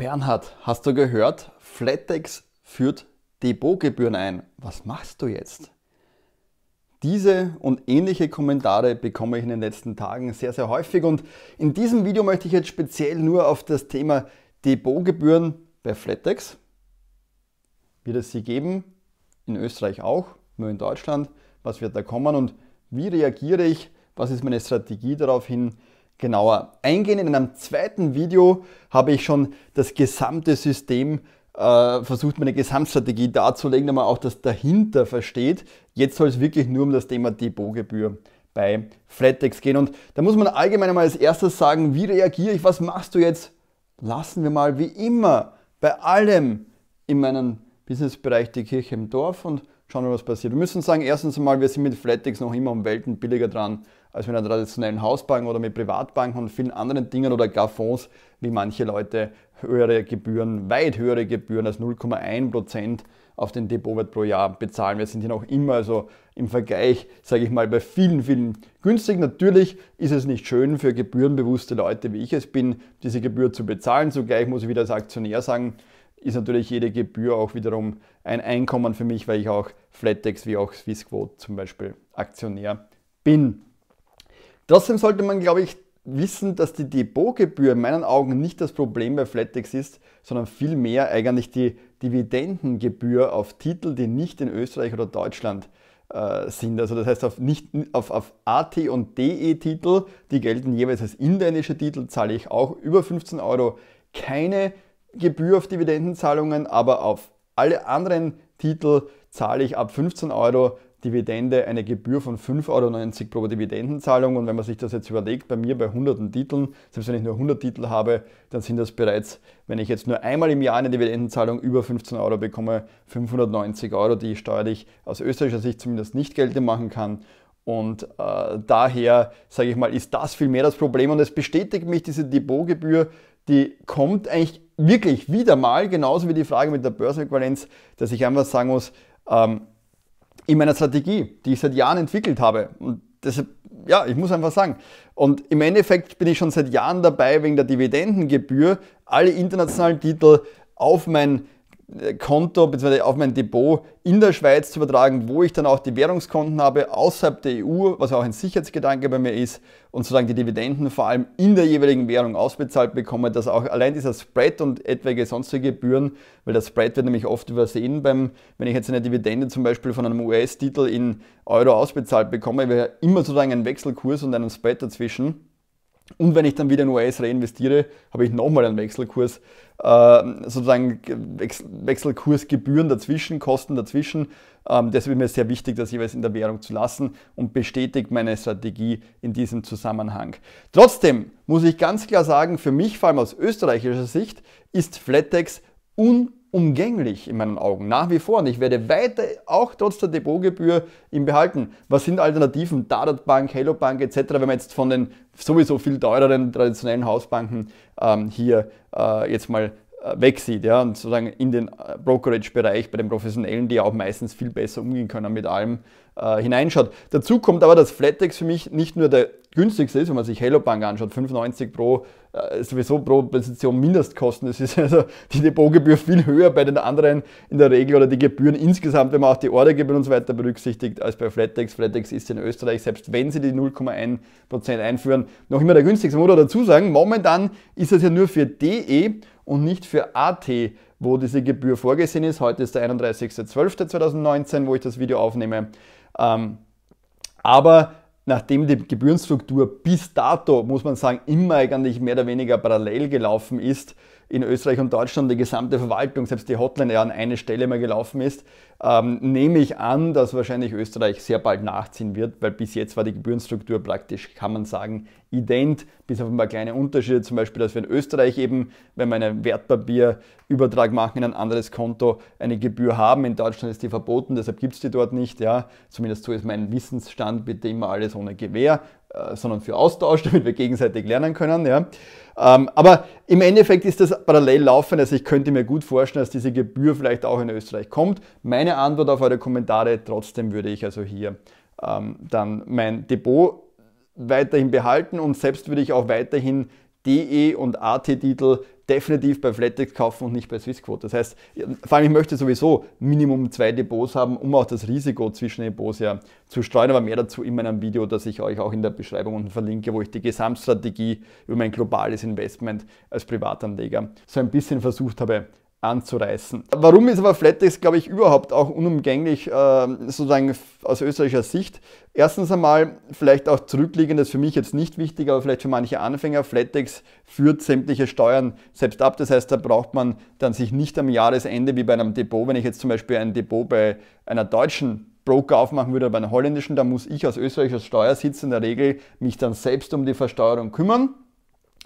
Bernhard, hast du gehört? Flatex führt Depotgebühren ein. Was machst du jetzt? Diese und ähnliche Kommentare bekomme ich in den letzten Tagen sehr, sehr häufig und in diesem Video möchte ich jetzt speziell nur auf das Thema Depotgebühren bei Flatex. Wird es sie geben? In Österreich auch, nur in Deutschland. Was wird da kommen und wie reagiere ich? Was ist meine Strategie daraufhin? Genauer eingehen. In einem zweiten Video habe ich schon das gesamte System äh, versucht, meine Gesamtstrategie darzulegen, damit man auch das dahinter versteht. Jetzt soll es wirklich nur um das Thema Depotgebühr bei Flatex gehen. Und da muss man allgemein mal als erstes sagen, wie reagiere ich, was machst du jetzt? Lassen wir mal wie immer bei allem in meinem Businessbereich die Kirche im Dorf und schauen wir, was passiert. Wir müssen sagen, erstens einmal, wir sind mit Flatex noch immer um Welten billiger dran als mit einer traditionellen Hausbank oder mit Privatbanken und vielen anderen Dingen oder gar Fonds, wie manche Leute höhere Gebühren, weit höhere Gebühren als 0,1% auf den Depotwert pro Jahr bezahlen. Wir sind hier noch immer also im Vergleich, sage ich mal, bei vielen, vielen günstig. Natürlich ist es nicht schön für gebührenbewusste Leute, wie ich es bin, diese Gebühr zu bezahlen. Zugleich muss ich wieder als Aktionär sagen, ist natürlich jede Gebühr auch wiederum ein Einkommen für mich, weil ich auch Flatex wie auch Swissquote zum Beispiel Aktionär bin. Trotzdem sollte man, glaube ich, wissen, dass die Depotgebühr in meinen Augen nicht das Problem bei Flatex ist, sondern vielmehr eigentlich die Dividendengebühr auf Titel, die nicht in Österreich oder Deutschland äh, sind. Also das heißt auf, nicht, auf, auf AT und DE-Titel, die gelten jeweils als inländische Titel, zahle ich auch über 15 Euro keine Gebühr auf Dividendenzahlungen, aber auf alle anderen Titel zahle ich ab 15 Euro Dividende eine Gebühr von 5,90 Euro pro Dividendenzahlung. Und wenn man sich das jetzt überlegt, bei mir bei hunderten Titeln, selbst wenn ich nur 100 Titel habe, dann sind das bereits, wenn ich jetzt nur einmal im Jahr eine Dividendenzahlung über 15 Euro bekomme, 590 Euro, die ich steuerlich aus österreichischer Sicht zumindest nicht geltend machen kann. Und äh, daher, sage ich mal, ist das viel mehr das Problem. Und es bestätigt mich, diese Depotgebühr, die kommt eigentlich wirklich wieder mal, genauso wie die Frage mit der Börsenäquivalenz, dass ich einfach sagen muss, ähm, in meiner Strategie, die ich seit Jahren entwickelt habe. Und deshalb, ja, ich muss einfach sagen. Und im Endeffekt bin ich schon seit Jahren dabei, wegen der Dividendengebühr alle internationalen Titel auf mein Konto bzw. auf mein Depot in der Schweiz zu übertragen, wo ich dann auch die Währungskonten habe außerhalb der EU, was auch ein Sicherheitsgedanke bei mir ist und sozusagen die Dividenden vor allem in der jeweiligen Währung ausbezahlt bekomme, dass auch allein dieser Spread und etwaige sonstige Gebühren, weil der Spread wird nämlich oft übersehen beim, wenn ich jetzt eine Dividende zum Beispiel von einem US-Titel in Euro ausbezahlt bekomme, wäre immer sozusagen ein Wechselkurs und einen Spread dazwischen. Und wenn ich dann wieder in US reinvestiere, habe ich nochmal einen Wechselkurs, äh, sozusagen Wechselkursgebühren dazwischen, Kosten dazwischen. Ähm, deshalb ist mir sehr wichtig, das jeweils in der Währung zu lassen und bestätigt meine Strategie in diesem Zusammenhang. Trotzdem muss ich ganz klar sagen, für mich, vor allem aus österreichischer Sicht, ist Flatex un umgänglich in meinen Augen, nach wie vor. Und ich werde weiter, auch trotz der Depotgebühr, ihn behalten. Was sind Alternativen? Dadat Bank, Hello Bank etc., wenn man jetzt von den sowieso viel teureren traditionellen Hausbanken ähm, hier äh, jetzt mal äh, wegsieht ja, und sozusagen in den äh, Brokerage-Bereich bei den Professionellen, die auch meistens viel besser umgehen können mit allem, äh, hineinschaut. Dazu kommt aber, dass Flatex für mich nicht nur der günstigste ist, wenn man sich Hello Bank anschaut, 95 pro, sowieso pro Position Mindestkosten. Das ist also die Depotgebühr viel höher bei den anderen in der Regel oder die Gebühren insgesamt, wenn man auch die Ordergebühren und so weiter berücksichtigt, als bei Flatex. Flatex ist in Österreich, selbst wenn sie die 0,1% einführen, noch immer der günstigste. Man muss dazu sagen, momentan ist es ja nur für DE und nicht für AT, wo diese Gebühr vorgesehen ist. Heute ist der 31.12.2019, wo ich das Video aufnehme. Ähm, aber nachdem die Gebührenstruktur bis dato, muss man sagen, immer eigentlich mehr oder weniger parallel gelaufen ist, in Österreich und Deutschland die gesamte Verwaltung, selbst die Hotline ja an eine Stelle mal gelaufen ist, ähm, nehme ich an, dass wahrscheinlich Österreich sehr bald nachziehen wird, weil bis jetzt war die Gebührenstruktur praktisch, kann man sagen, ident, bis auf ein paar kleine Unterschiede, zum Beispiel, dass wir in Österreich eben, wenn wir einen Wertpapierübertrag machen in ein anderes Konto, eine Gebühr haben. In Deutschland ist die verboten, deshalb gibt es die dort nicht. Ja. Zumindest so ist mein Wissensstand, bitte immer alles ohne Gewähr. Äh, sondern für Austausch, damit wir gegenseitig lernen können. Ja. Ähm, aber im Endeffekt ist das parallel laufend. Also ich könnte mir gut vorstellen, dass diese Gebühr vielleicht auch in Österreich kommt. Meine Antwort auf eure Kommentare, trotzdem würde ich also hier ähm, dann mein Depot weiterhin behalten und selbst würde ich auch weiterhin DE und AT-Titel definitiv bei Flatex kaufen und nicht bei Swissquote. Das heißt, vor allem ich möchte sowieso Minimum zwei Depots haben, um auch das Risiko zwischen Depots ja zu streuen, aber mehr dazu in meinem Video, das ich euch auch in der Beschreibung unten verlinke, wo ich die Gesamtstrategie über mein globales Investment als Privatanleger so ein bisschen versucht habe anzureißen. Warum ist aber Flatex, glaube ich, überhaupt auch unumgänglich, äh, sozusagen aus österreichischer Sicht? Erstens einmal, vielleicht auch zurückliegend, ist für mich jetzt nicht wichtig, aber vielleicht für manche Anfänger, Flatex führt sämtliche Steuern selbst ab. Das heißt, da braucht man dann sich nicht am Jahresende wie bei einem Depot, wenn ich jetzt zum Beispiel ein Depot bei einer deutschen Broker aufmachen würde, bei einer holländischen, da muss ich als österreichischer Steuersitz in der Regel mich dann selbst um die Versteuerung kümmern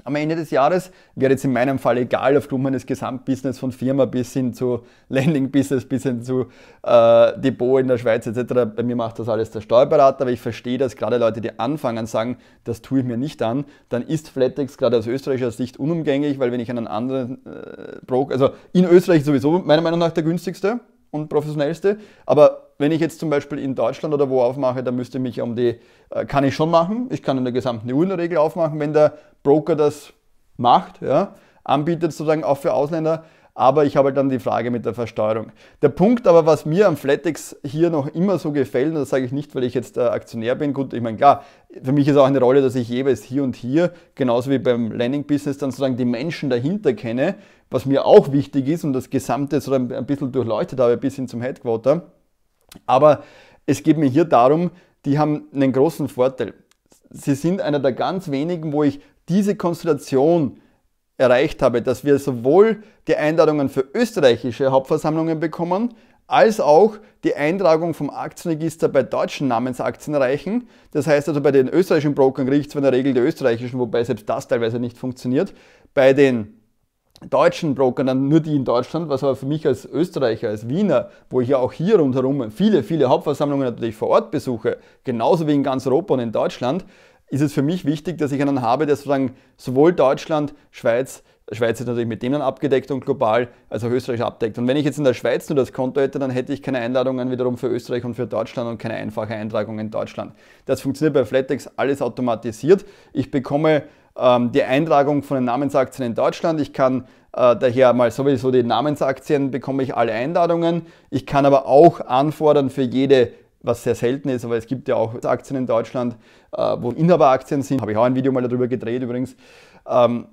am Ende des Jahres wäre jetzt in meinem Fall egal, aufgrund meines Gesamtbusiness von Firma bis hin zu Landing-Business, bis hin zu äh, Depot in der Schweiz etc. Bei mir macht das alles der Steuerberater, aber ich verstehe, dass gerade Leute, die anfangen, sagen, das tue ich mir nicht an, dann ist Flatex gerade aus österreichischer Sicht unumgänglich, weil wenn ich einen anderen äh, Broker, also in Österreich sowieso meiner Meinung nach der günstigste und professionellste, aber wenn ich jetzt zum Beispiel in Deutschland oder wo aufmache, dann müsste ich mich um die, äh, kann ich schon machen. Ich kann in der gesamten EU in der Regel aufmachen, wenn der Broker das macht, ja, anbietet sozusagen auch für Ausländer. Aber ich habe halt dann die Frage mit der Versteuerung. Der Punkt aber, was mir am Flatex hier noch immer so gefällt, und das sage ich nicht, weil ich jetzt äh, Aktionär bin, gut, ich meine, klar, für mich ist auch eine Rolle, dass ich jeweils hier und hier, genauso wie beim Landing-Business, dann sozusagen die Menschen dahinter kenne, was mir auch wichtig ist und das Gesamte so ein bisschen durchleuchtet habe, bis hin zum Headquarter aber es geht mir hier darum, die haben einen großen Vorteil. Sie sind einer der ganz wenigen, wo ich diese Konstellation erreicht habe, dass wir sowohl die Einladungen für österreichische Hauptversammlungen bekommen, als auch die Eintragung vom Aktienregister bei deutschen Namensaktien erreichen. Das heißt also, bei den österreichischen Brokern kriege ich zwar in der Regel die österreichischen, wobei selbst das teilweise nicht funktioniert. Bei den deutschen Brokern, dann nur die in Deutschland, was aber für mich als Österreicher, als Wiener, wo ich ja auch hier rundherum viele, viele Hauptversammlungen natürlich vor Ort besuche, genauso wie in ganz Europa und in Deutschland, ist es für mich wichtig, dass ich einen habe, der sozusagen sowohl Deutschland, Schweiz, Schweiz ist natürlich mit denen abgedeckt und global, als auch Österreich abdeckt. Und wenn ich jetzt in der Schweiz nur das Konto hätte, dann hätte ich keine Einladungen wiederum für Österreich und für Deutschland und keine einfache Eintragung in Deutschland. Das funktioniert bei Flatex alles automatisiert. Ich bekomme ähm, die Eintragung von den Namensaktien in Deutschland. Ich kann äh, daher mal sowieso die Namensaktien, bekomme ich alle Einladungen. Ich kann aber auch anfordern für jede was sehr selten ist, aber es gibt ja auch Aktien in Deutschland, äh, wo Inhaberaktien sind. Habe ich auch ein Video mal darüber gedreht übrigens. Ähm,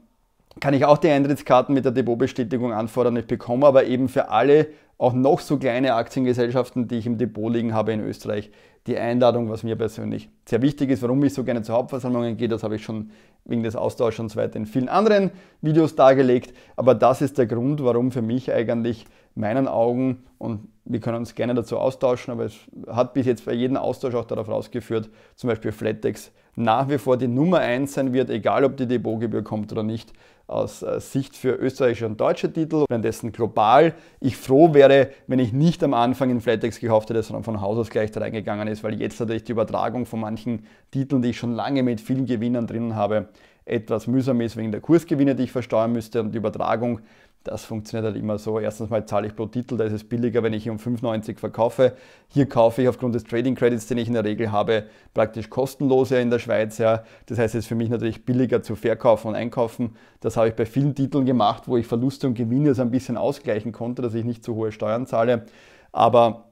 kann ich auch die Eintrittskarten mit der Depotbestätigung anfordern. Ich bekomme aber eben für alle, auch noch so kleine Aktiengesellschaften, die ich im Depot liegen habe in Österreich, die Einladung, was mir persönlich sehr wichtig ist, warum ich so gerne zu Hauptversammlungen gehe, das habe ich schon wegen des Austauschs und so weiter in vielen anderen Videos dargelegt. Aber das ist der Grund, warum für mich eigentlich meinen Augen, und wir können uns gerne dazu austauschen, aber es hat bis jetzt bei jedem Austausch auch darauf rausgeführt, zum Beispiel Flattex nach wie vor die Nummer 1 sein wird, egal ob die Depotgebühr kommt oder nicht, aus äh, Sicht für österreichische und deutsche Titel, währenddessen global ich froh wäre, wenn ich nicht am Anfang in Flatex gekauft hätte, sondern von Haus aus gleich da reingegangen ist, weil jetzt natürlich die Übertragung von manchen Titeln, die ich schon lange mit vielen Gewinnern drinnen habe, etwas mühsam ist wegen der Kursgewinne, die ich versteuern müsste und die Übertragung das funktioniert halt immer so. Erstens mal zahle ich pro Titel, da ist es billiger, wenn ich um 5,90 verkaufe. Hier kaufe ich aufgrund des Trading Credits, den ich in der Regel habe, praktisch kostenlos in der Schweiz. Ja. Das heißt, es ist für mich natürlich billiger zu verkaufen und einkaufen. Das habe ich bei vielen Titeln gemacht, wo ich Verluste und Gewinne so ein bisschen ausgleichen konnte, dass ich nicht zu hohe Steuern zahle. Aber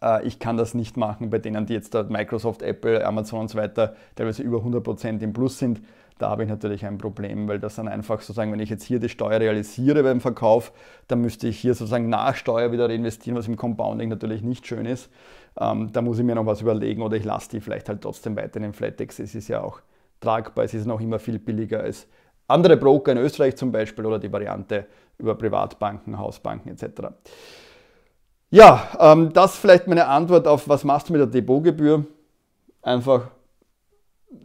äh, ich kann das nicht machen bei denen, die jetzt Microsoft, Apple, Amazon und so weiter teilweise über 100% im Plus sind. Da habe ich natürlich ein Problem, weil das dann einfach sozusagen, wenn ich jetzt hier die Steuer realisiere beim Verkauf, dann müsste ich hier sozusagen nach Steuer wieder reinvestieren, was im Compounding natürlich nicht schön ist. Ähm, da muss ich mir noch was überlegen oder ich lasse die vielleicht halt trotzdem weiter in den Flatex. Es ist ja auch tragbar, es ist noch immer viel billiger als andere Broker in Österreich zum Beispiel oder die Variante über Privatbanken, Hausbanken etc. Ja, ähm, das vielleicht meine Antwort auf, was machst du mit der Depotgebühr? Einfach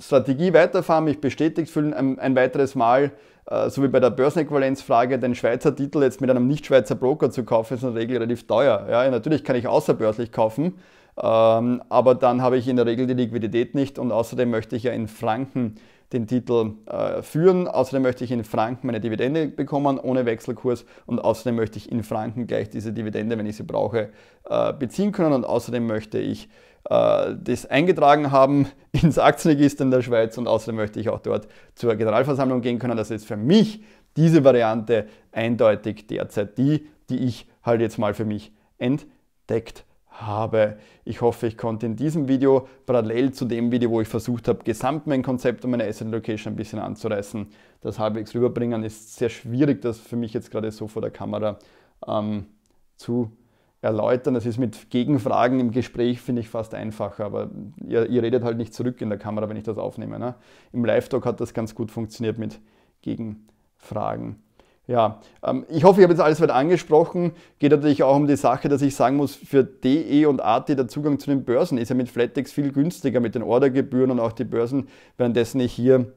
Strategie weiterfahren, mich bestätigt fühlen, ein, ein weiteres Mal, äh, so wie bei der Börsenäquivalenzfrage, den Schweizer Titel jetzt mit einem Nicht-Schweizer Broker zu kaufen, ist in der Regel relativ teuer. Ja, natürlich kann ich außerbörslich kaufen, ähm, aber dann habe ich in der Regel die Liquidität nicht und außerdem möchte ich ja in Franken den Titel äh, führen. Außerdem möchte ich in Franken meine Dividende bekommen ohne Wechselkurs und außerdem möchte ich in Franken gleich diese Dividende, wenn ich sie brauche, äh, beziehen können und außerdem möchte ich das eingetragen haben ins Aktienregister in der Schweiz und außerdem möchte ich auch dort zur Generalversammlung gehen können. Das ist für mich diese Variante eindeutig derzeit die, die ich halt jetzt mal für mich entdeckt habe. Ich hoffe, ich konnte in diesem Video parallel zu dem Video, wo ich versucht habe, gesamt mein Konzept und meine Asset Location ein bisschen anzureißen, das halbwegs rüberbringen. Ist sehr schwierig, das für mich jetzt gerade so vor der Kamera ähm, zu erläutern. Das ist mit Gegenfragen im Gespräch, finde ich, fast einfacher, aber ihr, ihr, redet halt nicht zurück in der Kamera, wenn ich das aufnehme. Ne? Im Live-Talk hat das ganz gut funktioniert mit Gegenfragen. Ja, ähm, ich hoffe, ich habe jetzt alles weiter angesprochen. Geht natürlich auch um die Sache, dass ich sagen muss, für DE und AT der Zugang zu den Börsen ist ja mit Flatex viel günstiger mit den Ordergebühren und auch die Börsen, währenddessen ich hier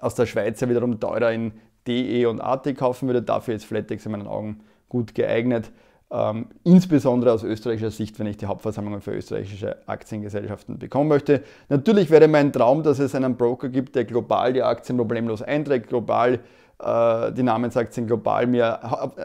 aus der Schweiz ja wiederum teurer in DE und AT kaufen würde. Dafür ist Flatex in meinen Augen gut geeignet. Ähm, insbesondere aus österreichischer Sicht, wenn ich die Hauptversammlungen für österreichische Aktiengesellschaften bekommen möchte. Natürlich wäre mein Traum, dass es einen Broker gibt, der global die Aktien problemlos einträgt, global äh, die Namensaktien global mir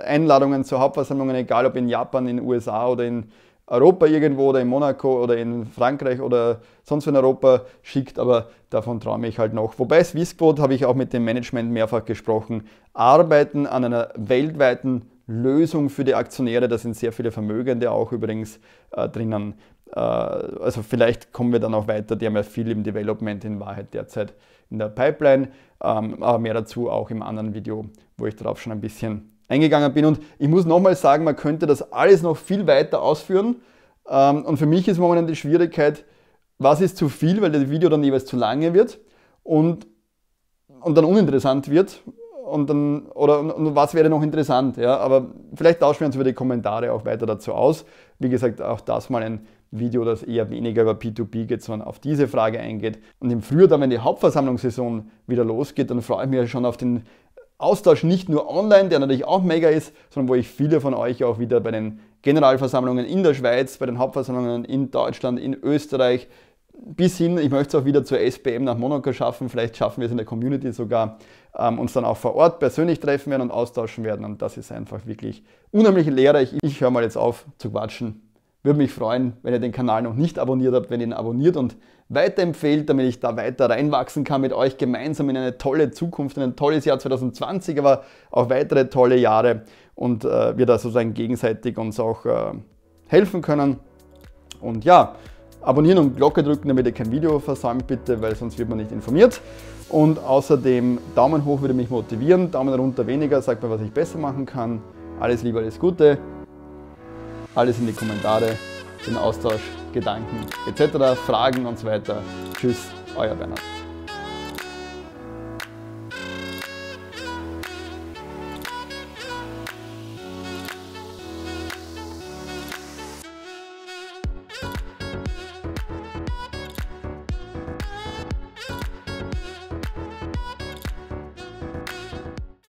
Einladungen zu Hauptversammlungen, egal ob in Japan, in den USA oder in Europa irgendwo oder in Monaco oder in Frankreich oder sonst in Europa schickt, aber davon träume ich halt noch. Wobei Swissquote, habe ich auch mit dem Management mehrfach gesprochen, arbeiten an einer weltweiten Lösung für die Aktionäre. Da sind sehr viele Vermögende auch übrigens äh, drinnen. Äh, also vielleicht kommen wir dann auch weiter. Die haben ja viel im Development in Wahrheit derzeit in der Pipeline. Ähm, aber mehr dazu auch im anderen Video, wo ich darauf schon ein bisschen eingegangen bin. Und ich muss nochmal sagen, man könnte das alles noch viel weiter ausführen. Ähm, und für mich ist momentan die Schwierigkeit, was ist zu viel, weil das Video dann jeweils zu lange wird und, und dann uninteressant wird und dann, oder und was wäre noch interessant, ja, aber vielleicht tauschen wir uns über die Kommentare auch weiter dazu aus. Wie gesagt, auch das mal ein Video, das eher weniger über P2P geht, sondern auf diese Frage eingeht. Und im Frühjahr, dann, wenn die Hauptversammlungssaison wieder losgeht, dann freue ich mich schon auf den Austausch nicht nur online, der natürlich auch mega ist, sondern wo ich viele von euch auch wieder bei den Generalversammlungen in der Schweiz, bei den Hauptversammlungen in Deutschland, in Österreich, bis hin, ich möchte es auch wieder zur SPM nach Monaco schaffen, vielleicht schaffen wir es in der Community sogar, ähm, uns dann auch vor Ort persönlich treffen werden und austauschen werden. Und das ist einfach wirklich unheimlich lehrreich. Ich höre mal jetzt auf zu quatschen. Würde mich freuen, wenn ihr den Kanal noch nicht abonniert habt, wenn ihr ihn abonniert und weiterempfehlt, damit ich da weiter reinwachsen kann mit euch gemeinsam in eine tolle Zukunft, in ein tolles Jahr 2020, aber auch weitere tolle Jahre und äh, wir da sozusagen gegenseitig uns auch äh, helfen können. Und ja, Abonnieren und Glocke drücken, damit ihr kein Video versäumt, bitte, weil sonst wird man nicht informiert. Und außerdem Daumen hoch würde mich motivieren, Daumen runter weniger, sagt mir, was ich besser machen kann. Alles Liebe, alles Gute. Alles in die Kommentare, den Austausch, Gedanken etc., Fragen und so weiter. Tschüss, euer Bernhard.